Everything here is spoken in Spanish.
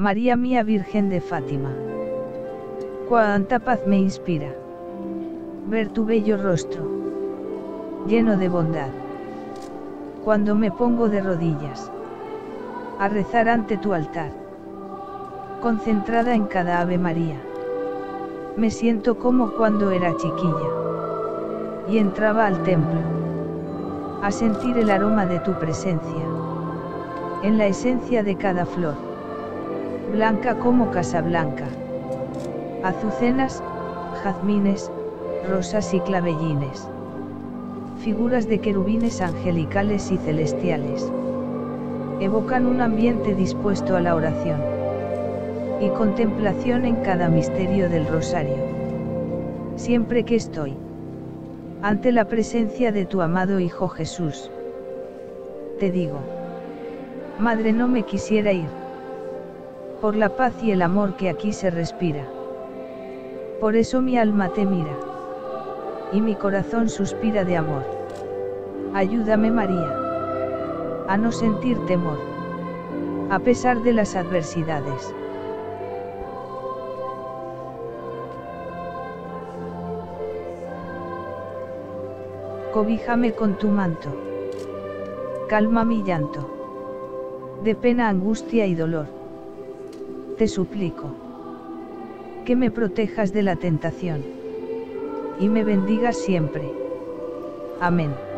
María mía Virgen de Fátima. Cuánta paz me inspira. Ver tu bello rostro. Lleno de bondad. Cuando me pongo de rodillas. A rezar ante tu altar. Concentrada en cada Ave María. Me siento como cuando era chiquilla. Y entraba al templo. A sentir el aroma de tu presencia. En la esencia de cada flor. Blanca como Casablanca. Azucenas, jazmines, rosas y clavellines. Figuras de querubines angelicales y celestiales. Evocan un ambiente dispuesto a la oración. Y contemplación en cada misterio del rosario. Siempre que estoy ante la presencia de tu amado Hijo Jesús. Te digo, Madre no me quisiera ir. Por la paz y el amor que aquí se respira. Por eso mi alma te mira. Y mi corazón suspira de amor. Ayúdame María. A no sentir temor. A pesar de las adversidades. Cobíjame con tu manto. Calma mi llanto. De pena, angustia y dolor. Te suplico. Que me protejas de la tentación. Y me bendigas siempre. Amén.